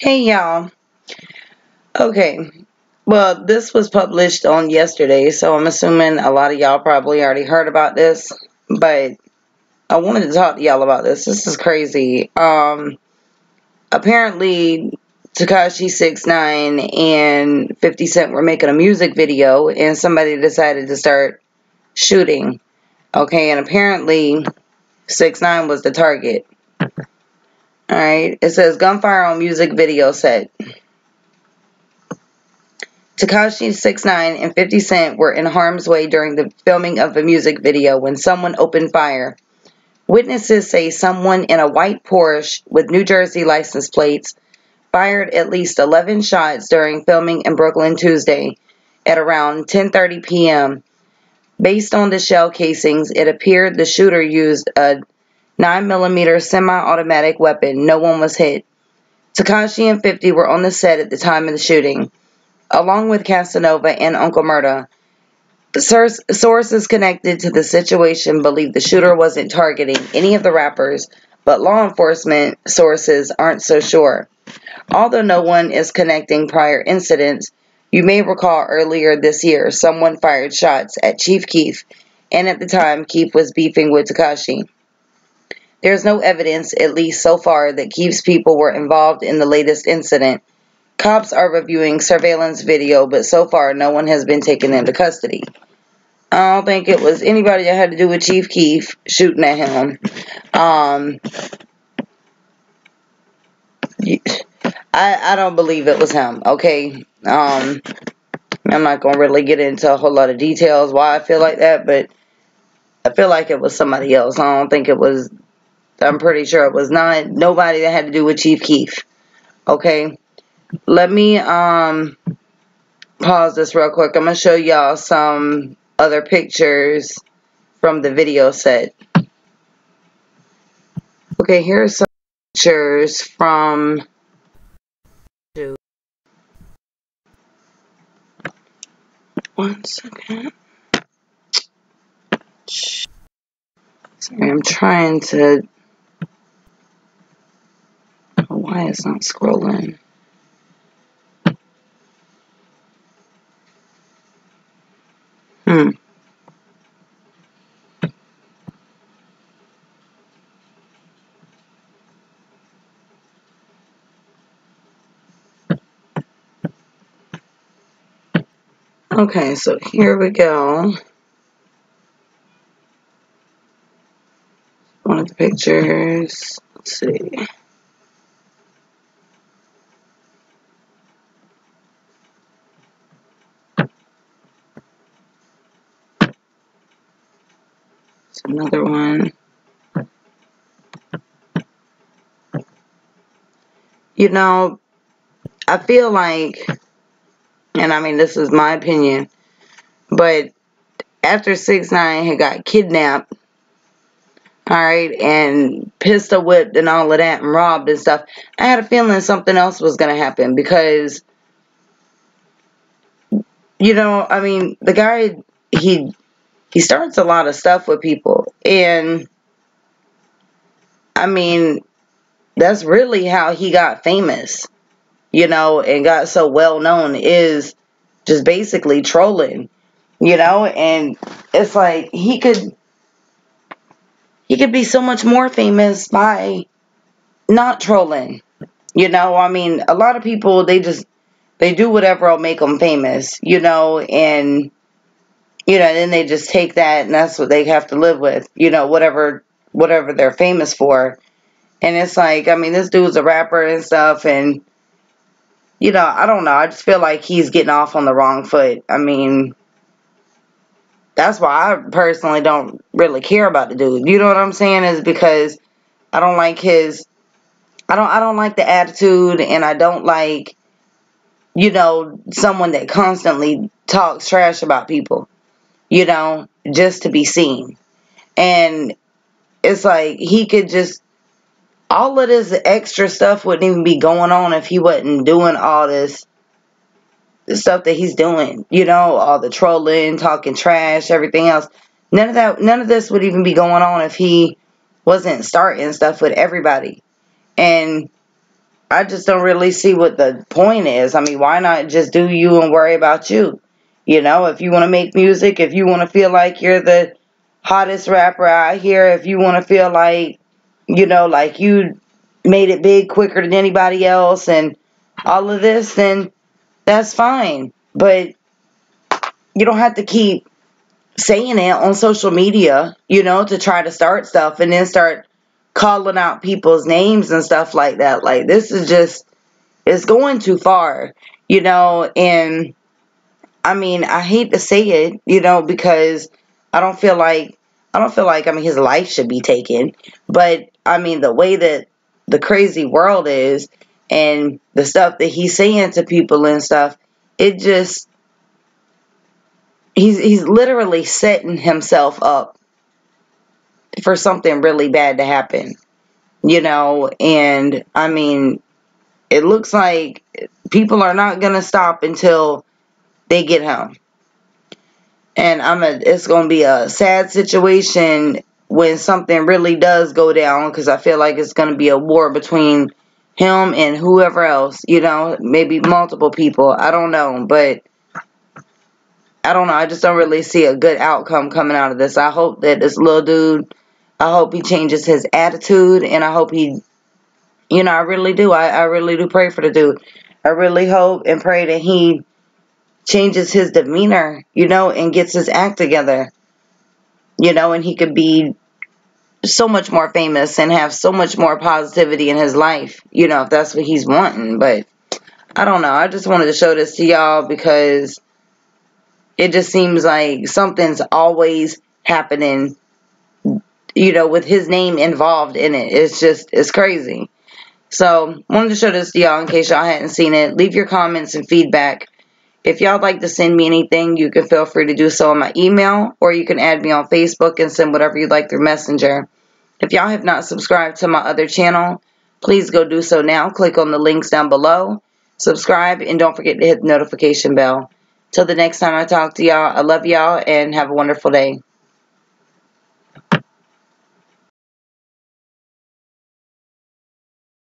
Hey y'all. Okay. Well, this was published on yesterday, so I'm assuming a lot of y'all probably already heard about this, but I wanted to talk to y'all about this. This is crazy. Um apparently Tekashi Six Nine and 50 Cent were making a music video and somebody decided to start shooting. Okay, and apparently Six Nine was the target. Alright, it says gunfire on music video set. Tekashi 69 and 50 Cent were in harm's way during the filming of a music video when someone opened fire. Witnesses say someone in a white Porsche with New Jersey license plates fired at least 11 shots during filming in Brooklyn Tuesday at around 10:30 p.m. Based on the shell casings, it appeared the shooter used a 9mm semi-automatic weapon. No one was hit. Tekashi and 50 were on the set at the time of the shooting, along with Casanova and Uncle Murda. Sources connected to the situation believe the shooter wasn't targeting any of the rappers, but law enforcement sources aren't so sure. Although no one is connecting prior incidents, you may recall earlier this year someone fired shots at Chief Keef, and at the time Keef was beefing with Tekashi. There's no evidence, at least so far, that Keef's people were involved in the latest incident. Cops are reviewing surveillance video, but so far no one has been taken into custody. I don't think it was anybody that had to do with Chief Keef shooting at him. Um, I, I don't believe it was him, okay? Um, I'm not going to really get into a whole lot of details why I feel like that, but I feel like it was somebody else. I don't think it was I'm pretty sure it was not nobody that had to do with Chief Keef. Okay. Let me um pause this real quick. I'm gonna show y'all some other pictures from the video set. Okay, here's some pictures from one second. Sorry, I'm trying to why it's not scrolling. Hmm. Okay, so here we go. One of the pictures. Let's see. Another one. You know, I feel like, and I mean, this is my opinion, but after 6 9 had got kidnapped, alright, and pistol whipped and all of that and robbed and stuff, I had a feeling something else was going to happen because, you know, I mean, the guy, he he starts a lot of stuff with people. And I mean, that's really how he got famous, you know, and got so well known is just basically trolling, you know, and it's like he could he could be so much more famous by not trolling. You know, I mean, a lot of people they just they do whatever will make them famous, you know, and you know, then they just take that and that's what they have to live with, you know, whatever whatever they're famous for. And it's like, I mean, this dude's a rapper and stuff and you know, I don't know. I just feel like he's getting off on the wrong foot. I mean, that's why I personally don't really care about the dude. You know what I'm saying? Is because I don't like his I don't I don't like the attitude and I don't like you know someone that constantly talks trash about people you know, just to be seen. And it's like he could just all of this extra stuff wouldn't even be going on if he wasn't doing all this stuff that he's doing, you know, all the trolling, talking trash, everything else. None of that none of this would even be going on if he wasn't starting stuff with everybody. And I just don't really see what the point is. I mean, why not just do you and worry about you? You know, if you want to make music, if you want to feel like you're the hottest rapper out here, if you want to feel like, you know, like you made it big quicker than anybody else and all of this, then that's fine. But you don't have to keep saying it on social media, you know, to try to start stuff and then start calling out people's names and stuff like that. Like this is just it's going too far, you know, and I mean, I hate to say it, you know, because I don't feel like I don't feel like I mean his life should be taken, but I mean the way that the crazy world is and the stuff that he's saying to people and stuff, it just he's he's literally setting himself up for something really bad to happen. You know, and I mean, it looks like people are not going to stop until they get home. And I'm a it's going to be a sad situation when something really does go down cuz I feel like it's going to be a war between him and whoever else, you know, maybe multiple people. I don't know, but I don't know. I just don't really see a good outcome coming out of this. I hope that this little dude I hope he changes his attitude and I hope he, you know, I really do. I, I really do pray for the dude. I really hope and pray that he changes his demeanor, you know, and gets his act together, you know, and he could be so much more famous and have so much more positivity in his life, you know, if that's what he's wanting. But I don't know. I just wanted to show this to y'all because it just seems like something's always happening you know, with his name involved in it. It's just, it's crazy. So, wanted to show this to y'all in case y'all hadn't seen it. Leave your comments and feedback. If y'all like to send me anything, you can feel free to do so on my email, or you can add me on Facebook and send whatever you'd like through Messenger. If y'all have not subscribed to my other channel, please go do so now. Click on the links down below. Subscribe, and don't forget to hit the notification bell. Till the next time I talk to y'all, I love y'all, and have a wonderful day.